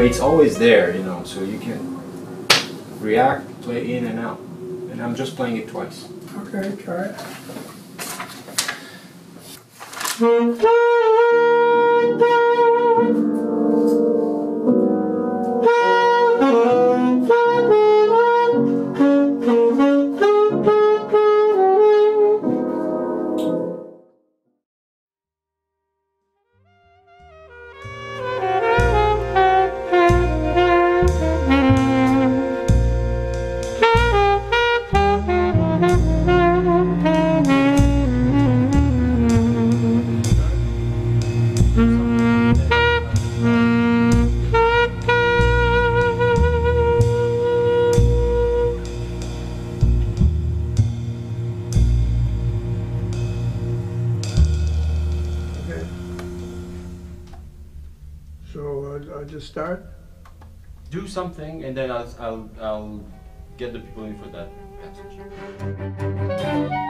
it's always there, you know, so you can react, play in and out. And I'm just playing it twice. Okay, try it. I'll just start. Do something and then I'll, I'll, I'll get the people in for that passage.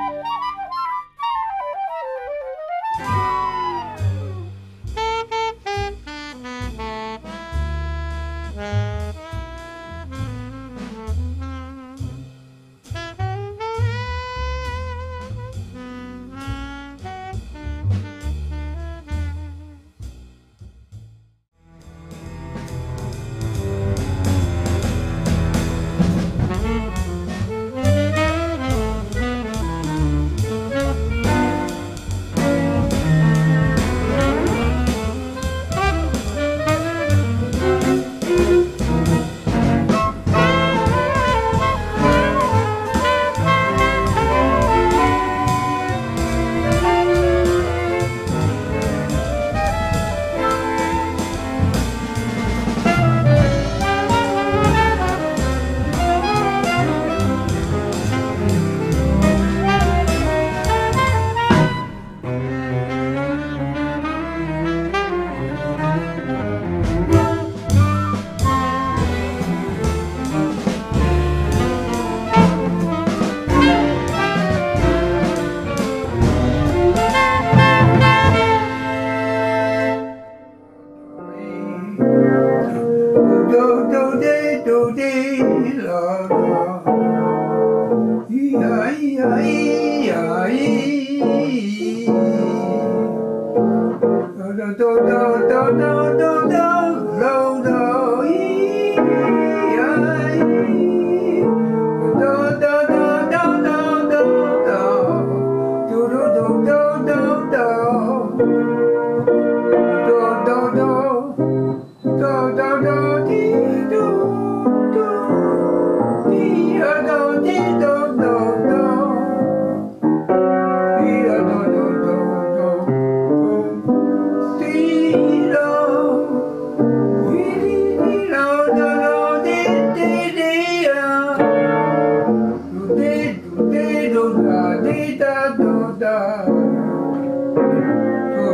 Do do de do de la la. Ee. Do do do do do do do do Oh.